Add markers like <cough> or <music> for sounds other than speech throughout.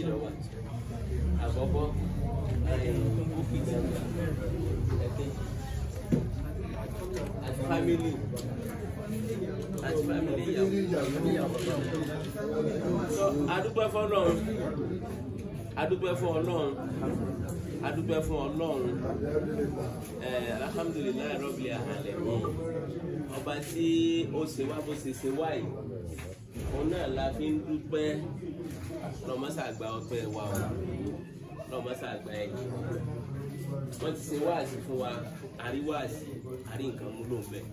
méjì lọ wà àkọ́kọ́ kófì gbàgbà ẹ̀kejì àti fámìlì àti fámìlì ìyàwó. Adúpẹ́ fọlọ́run adúpẹ́ fún ọlọ́run. Adúpẹ́ fún ọlọ́run. Ẹ̀ alhamdulilayi rabbil alamin. Ọba tí ó ṣe wá bó ṣe ṣe wáyé òun náà la fi ń dúpẹ́ lọ́mọ́sá àgbà ọpẹ́ wa o. Lọ́mọ́sá àgbà ẹ̀yìn. Wọ́n ti ṣe wáàsí fún wa àrí wáàsí àrí nǹkan mú ló ń bẹ̀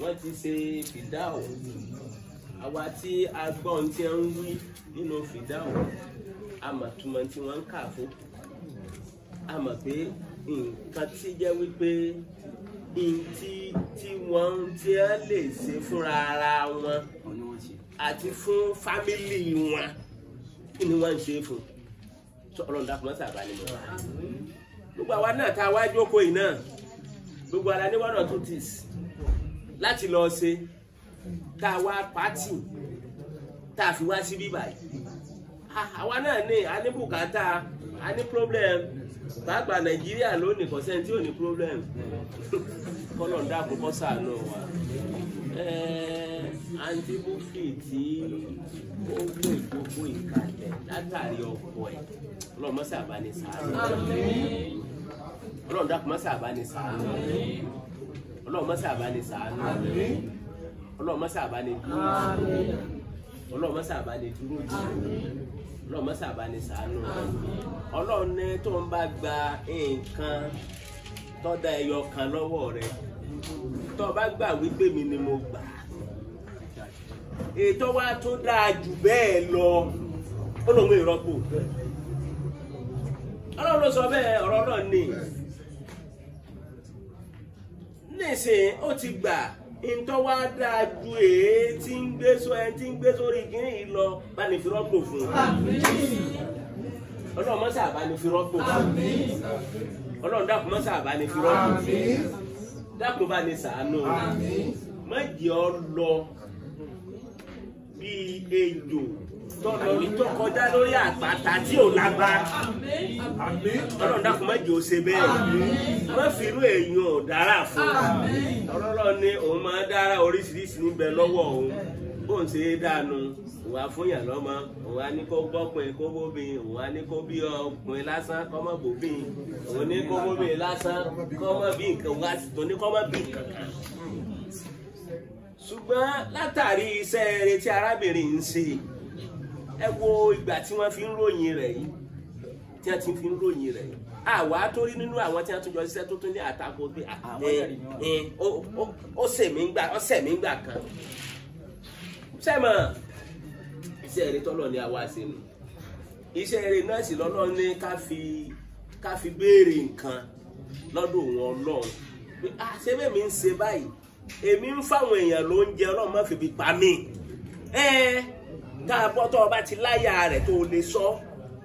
wọ́n ti ṣe fìdáwò àwa tí a gbọ́ ohun tí wọ́n ń wí nínú fìdáwò a mọ̀ túmọ̀ tí wọ́n ń kà fún. A mọ̀ pé nǹkan tí jẹ́ wípé n tí wọ́n wọ́n lè ṣe fúnra ara wọn àti fún fámìlì wọn kí ni wọ́n ń ṣe fún ọlọ́run mọ́ sábà ni mo wà. gbogbo àwa náà tá a wá jókòó yìí náà gbogbo ara ní one or two things láti lọ ṣe tá a wá pàtì tá a fi wá síbí báyìí. Àwa náà ní a ní bùkátà a ní problem. Pàápàá nàìjíríà lónìí kò sẹ́ni tí ò ní problem. <laughs> Kọ́lọ̀ ń dáàbò kọ́ sàánú wa àǹtí búfì tí ó gbé gbogbo ìkàlẹ̀ látàrí ọkọ ẹ̀. Ọlọ́run mọ́sà bá ní sàánú ọlọ́run dáàbò mọ́sà bá ní sàánú ọlọ́run mọ́sà bá ní sàánú ọlọ́run mọ́sà bá ní dúró ọlọ́run mọ́sà bá ní dúró ọlọ́run mọ́sà bá ní sàánú ọlọ́run ní tó ń bá gba nǹkan tọ́da ẹyọ kan lọ́wọ́ rẹ. Tó bá gbà wípé mi ni mo gbà ètò wa tó dáa jù bẹ́ẹ̀ lọ ó lóun ìrọ́pò ọlọ́run ló sọ bẹ́ẹ̀ ọ̀rọ̀ náà ní nísìnyí ó ti gbà ntọ́ wá dáa ju èé tí ń gbé sọ ẹ tí ń gbé sórí kìíní yìí lọ bá ní fi rọ́pò fún un. Ọlọ́run mọ́sá bá ní fi rọ́pò ọlọ́run dákun mọ́sá bá ní fi rọ́pò dákun bá ní sàánú má jẹ́ ọ lọ bíi ejò tó kọjá lórí àpáta tí ò lágbára ọlọ́run dákun má jẹ́ ó ṣe bẹ́ẹ̀. Má fi irú èèyàn ò dára fún un. Ọlọ́run ní òun máa dára oríṣiríṣi níbẹ̀ lọ́wọ́ òun. Bóun ṣe é dànù òun á fún yàn lọ́mọ á ní kó bọ́kùnrin kó bóbin á ní kó bí ọkùnrin lásán kọ́ mọ́ bòbin òun ní kó bóbin lásán kọ́ mọ́ bí nǹkan á sì tó ní kọ́ mọ́ bí nǹkan kan ṣùgbọ́n látàrí iṣẹ́ eré tí arábìnrin ń ṣe ẹ wo ìgbà tí wọ́n fi ń ròyìn rẹ̀ yìí tí wọ́n ti fi ń ròyìn rẹ̀ yìí. Àwa tó rí nínú àwọn tí wọ́n tún jọ ṣiṣẹ́ tó tún ní àtakò pé ó sẹ̀mí gbà ó gbà kan. Sẹ́mọ̀ iṣẹ́ eré tọ́lọ̀ ni àwa ṣe nù. Iṣẹ́ eré náà sì lọ́lọ́ ní ká fi ká fi béèrè nǹkan lọ́dọ̀ wọn ọlọ́run pé bẹ́ẹ̀ mi ń ṣe báyìí èmi ń fáwọn èèyàn ló ń jẹ ọlọ́run má fi bí pa mí. Tá a bọ́ tọ́ ọ bá ti láyà rẹ̀ tó o lè sọ.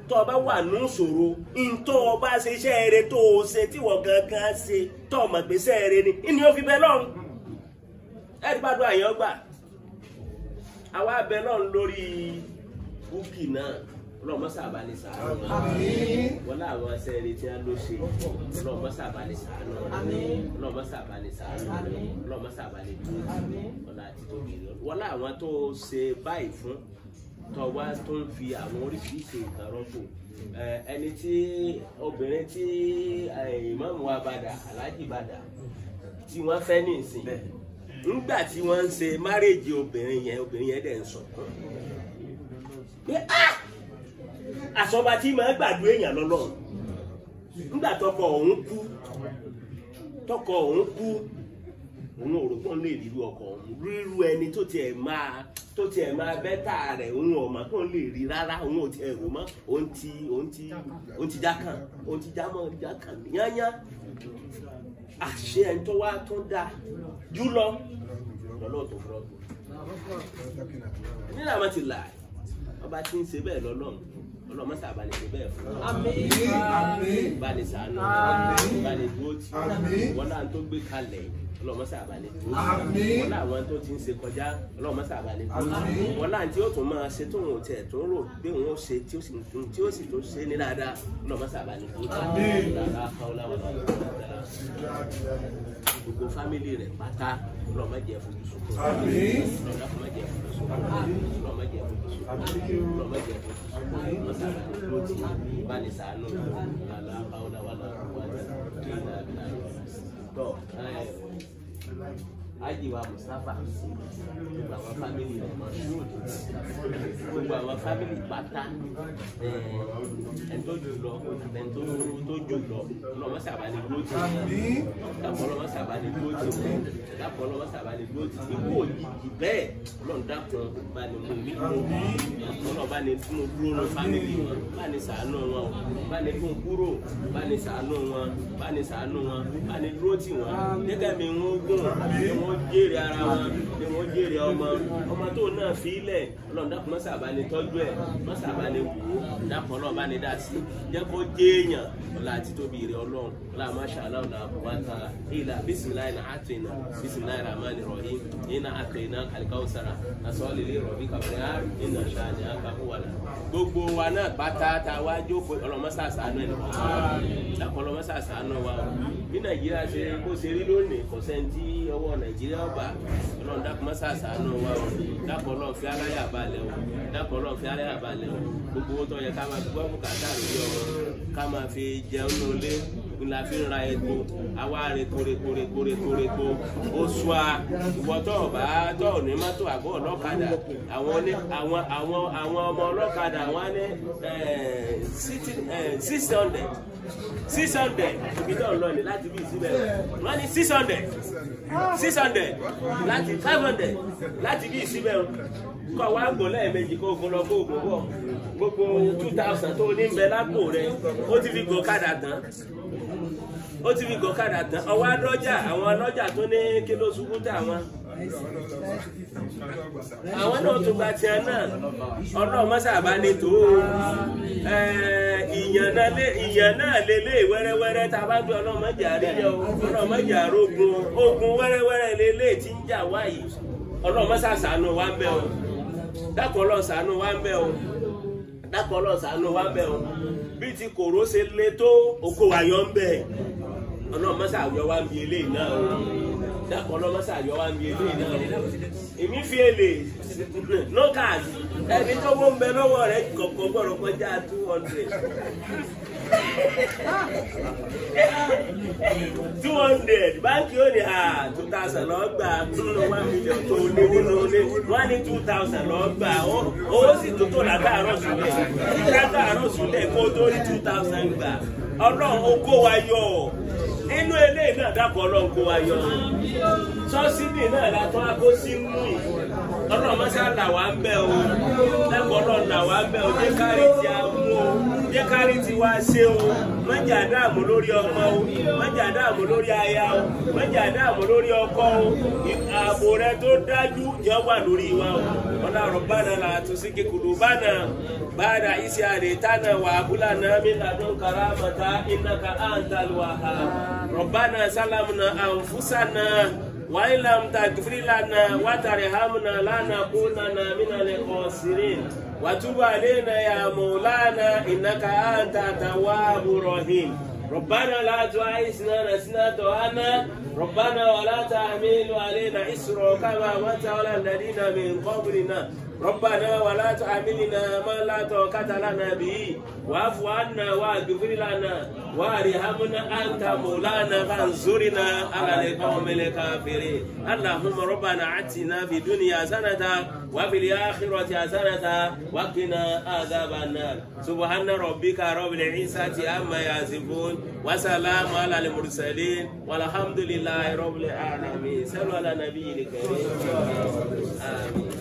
Tọ́ ọ bá wà ní ìṣòro ntọ́ ọ bá ṣe iṣẹ́ eré tó o ṣe tí wọ́n gangan ṣe tọ́ ọ mọ̀ pé iṣẹ́ eré ni ìní ó fi bẹ lọ́run ẹ̀rí bá dún àyàn gbà. Àwa bẹ lọ́run lórí búkì náà ọlọ́run mọ́sá àbálẹ sàánú wọn láwọn ẹsẹ eré tí wọn ló ṣe. Ọlọ́run mọ́sá àbálẹ sàánú ọlọ́run mọ́sá àbálẹ sàánú ọlọ́run mọ́sá àbálẹ dúró. Ọlá àti tóbi rẹ wọn láwọn tó ṣe báyìí fún tó wá tó ń fi àwọn oríṣiríṣi nǹkan rọ́pò. Ẹni tí obìnrin tí ìmáàmù wa bàdà aláàjì bàdà tí wọ́n fẹ́ ní ìsìn. Nígbà tí wọ́n ń ṣe márèèjì obìnrin yẹn obìnrin yẹn dẹ̀ ń sọ pé ah àsọba tí máa gbàdúrà èèyàn lọ́lọ́run. Nígbà tọkọ òun kú tọkọ òun kú òun ò rò pọ́n lè ríru ọkọ òun. Ríru ẹni tó tiẹ̀ máa tó tiẹ̀ máa bẹ́tà rẹ̀ òun ọ̀mà kó lè rí rárá. Òun ò tiẹ̀ rò mọ́. Òun ti òun ti òun ti jákàn. Òun ti jámọ́ jákàn. Yányá àṣẹ ẹni tó wá tó dá jùlọ lọ́lọ́ tó fọ́ọ̀tù nínú àwọn ti là ọba tí ń ṣe bẹ́ẹ̀ lọ́lọ́run ọlọ́mọ sábà lè ṣe bẹ́ẹ̀ fún Àmín. bá ní sànú bá ní dúró tì Àmín. wọ́n náà tó gbé kalẹ̀. Ọlọ́mọ sábà tì Àmín. wọ́n náà wọn tó ti ń ṣe kọjá. Ọlọ́mọ sábà tì Àmín. wọ́n náà tí ó tún máa ṣe tó wọn tẹ̀ tó rò pé òun ó ṣe tí ó sì tó ṣe ní dáadáa. Ọlọ́mọ sábà wà lọ́wọ́ gbogbo fámìlì rẹ̀ pátá ọlọ́mọ jẹ́ fojú sunkún. Ọlọ́mọ jẹ́ fojú sunkún. Ọlọ́mọ jẹ́ fojú sunkún. Ọlọ́mọ jẹ́ fojú sunkún ló ti bá ní sàánú làlá káwọ́lá wà lọ́wọ́ tọ́ ajiwa mustapha gbogbo àwọn fámìlì rẹ̀ mọ́ gbogbo àwọn fámìlì pátá ẹni tó jù lọ ẹni tó tó jù lọ ọlọ́mọ sábà ní dúró tì Àmín. dàpọ̀ ọlọ́mọ sábà ní dúró tì wọ́n dàpọ̀ ọlọ́mọ sábà ní dúró tì ikú òjijì bẹ́ẹ̀ ọlọ́run dàpọ̀ mi kú ọlọ́run bá un dúró ní fámìlì wọn bá ní wọn bá ní fún kúrò bá ní wọn bá ní wọn bá dúró tì wọn. Gẹ́gẹ́ bí wọ́n gùn bí wọ́n jèrè ara wọn bí wọ́n jèrè ọmọ ọmọ tó náà fi ilẹ̀ ọlọ́run mọ́sà bá tọ́jú ẹ̀ mọ́sà bá ní wò ó. Dàpọ̀ ọlọ́run bá sí jẹ́ kó jéèyàn ọlá àti tóbi rẹ̀ ọlọ́run. Ọlá masha Allah ọlá àbúwátà ìlà. Bisimilayi na àtẹnà àkàkúwàlà gbogbo wa náà bàtà tá a wá jókòó ọlọ́mọsà sànú ẹ̀. Dàpọ̀ ọlọ́mọsà sànú wa bí nàìjíríà ṣe kó ṣe rí lónìí kò sẹ́ńtì ọwọ́ nàìjíríà ọba ọlọ́run dàpọ̀ mọ́sà sànú wa o. Dàpọ̀ ọlọ́run fi aláyà balẹ̀ o. Dàpọ̀ ọlọ́run fi aláyà balẹ̀ o. Gbogbo tó yẹ ká máa gbọ́ bùkátà lórí ọmọ ká máa fi jẹun lólé ńlá fi ra epo. Àwa repo repo oṣù a. Ìwọ tó ọba tó ní mọ́tò àgọ́ ọlọ́kadà àwọn àwọn àwọn àwọn ọmọ ọlọ́kadà wọn ní six hundred. Six hundred. Ibi tó ń lọ ní láti bí ìsíbẹ̀ wọ́n ní six hundred. Six hundred. Láti five hundred. Láti bí ìsíbẹ̀ kọ́ wa gbọ́ lẹ́ẹ̀mejì kó gun lọ kó gun bọ̀. Gbogbo two thousand tó ní bẹ lápò rẹ ó ti fi gòkadà tán ó ti fi gòkadà tán. Ọwọ́ adọ́jà àwọn ọlọ́jà tó ní kíló ṣubú tà wọn. Àwọn náà tó gba tiẹ̀ náà. Ọlọ́run mọ́sàbá ní tó ìyàn náà lélẹ̀ wẹ́rẹ́wẹ́rẹ́ tá a bá gbé ọlọ́run mọ́jà rí yọ ọlọ́run mọ́jà rógun ogun wẹ́rẹ́wẹ́rẹ́ lélẹ̀ tí ń jà wáyé ọlọ́run mọ́sà ṣàánú wa ń bẹ̀ o. Dákọ̀ ọlọ́run ṣàánú wa ń bẹ̀ o. Dákọ̀ ọlọ́run ṣàánú wa ń bẹ̀ o. Bí ti kòró ṣe lé tó oko wàyọ̀ ń bẹ̀ ọlọ́run mọ́sà yọ wa ń bi eléyìí náà o. Dákọ̀ ọlọ́run mọ́sà yọ wa ń bi eléyìí náà o. Èmi fi èlé. No card ẹni tó wọ́n ń bẹ lọ́wọ́ rẹ̀ kọ̀ọ̀kan gbọ́dọ̀ kọjá two hundred. Two hundred. Báńkì ó ní à two thousand lọ́ọ́ gbà. Nínú one tó lé nínú ilé ní two thousand lọ́ọ́ gbà. Sì tó tó látàárọ̀ sílẹ̀ látàárọ̀ sílẹ̀ kó tó rí two thousand gbà. Ọlọ́run ó kó wa yọ inú eléyìí náà dàpọ̀ ọlọ́run kó wa yọ. Sọ́sídì náà látọ́ akó sínú yìí. Ọlọ́run mọ́sá là wá ń o. Dàpọ̀ ọlọ́run là wá ń o. Jẹ́ ti a mú o. Jẹ́ ti wá ṣe o mọ́jà dáàmú lórí ọmọ o mọ́jà dáàmú lórí aya o mọ́jà dáàmú lórí ọkọ o ààbò rẹ tó dájú yọ wà lórí wa o ọlọ́run bánà là tún sí kékeré bánà bára iṣẹ́ àrè tánà wà abúlà náà mi ladún karamata innaka antal wahhab ربنا سلمنا أنفسنا وإن لم تغفر لنا وترحمنا لنكونن من الخاسرين وتب علينا يا مولانا إنك أنت التواب الرحيم ربنا لا تعيسنا نسنا دعانا ربنا ولا تحمل علينا إسرا كما وتعالى الذين من قبلنا ربنا ولا تحملنا ما لا طاقة لنا به واعف عنا واغفر لنا وارحمنا أنت مولانا فانصرنا على القوم الكافرين اللهم ربنا آتنا في الدنيا حسنة وفي الآخرة حسنة وقنا عذاب النار سبحان ربك رب العزة عما يصفون وسلام على المرسلين والحمد لله لله رب العالمين صلوا على النبي الكريم آمين